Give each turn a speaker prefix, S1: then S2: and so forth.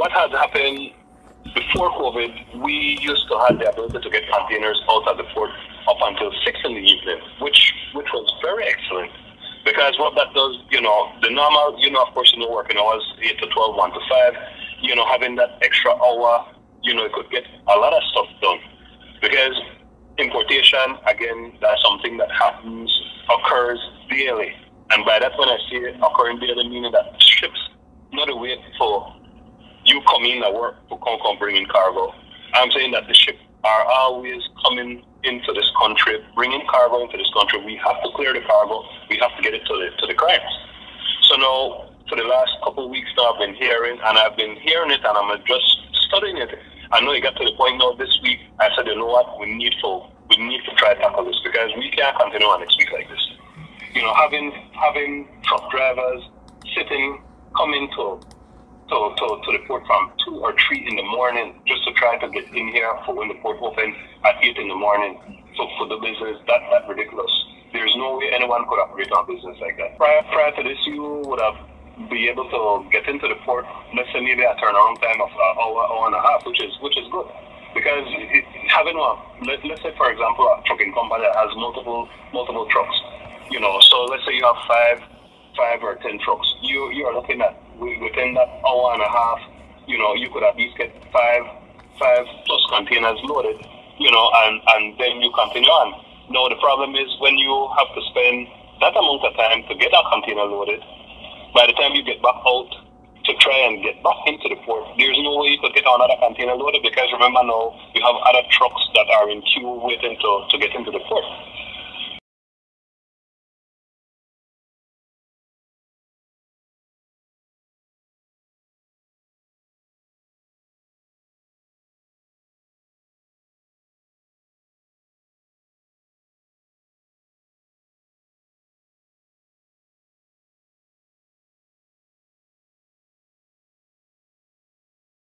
S1: what had happened before COVID, we used to have the ability to get containers out of the port up until six in the evening, which which was very excellent. Because what that does, you know, the normal, you know, of course, you know, working hours, 8 to 12, 1 to 5, you know, having that extra hour, you know, it could get a lot of stuff done. Because importation, again, that's something that happens, occurs daily. And by that, when I say occurring daily, meaning that ships not a wait for coming to work to come, come bring in cargo. I'm saying that the ship are always coming into this country, bringing cargo into this country. We have to clear the cargo. We have to get it to the to the clients. So now, for the last couple of weeks now, I've been hearing, and I've been hearing it, and I'm just studying it. I know it got to the point now this week. I said, you know what? We need to we need to try to tackle this because we can't continue on next week like this. You know, having having truck drivers sitting coming to to, to, to the port from two or three in the morning just to try to get in here for when the port opens at eight in the morning. So for the business, that that's ridiculous. There's no way anyone could operate a business like that. Prior prior to this, you would have be able to get into the port, let's say maybe a turnaround time of an hour, hour and a half, which is which is good. Because it, having one, let, let's say for example a trucking company that has multiple multiple trucks, you know, so let's say you have five five or ten trucks. You you are looking at within that hour and a half, you know, you could at least get five five plus containers loaded, you know, and and then you continue on. No, the problem is when you have to spend that amount of time to get a container loaded. By the time you get back out to try and get back into the port, there's no way you could get another container loaded because remember now you have other trucks that are in queue waiting to, to get into the port.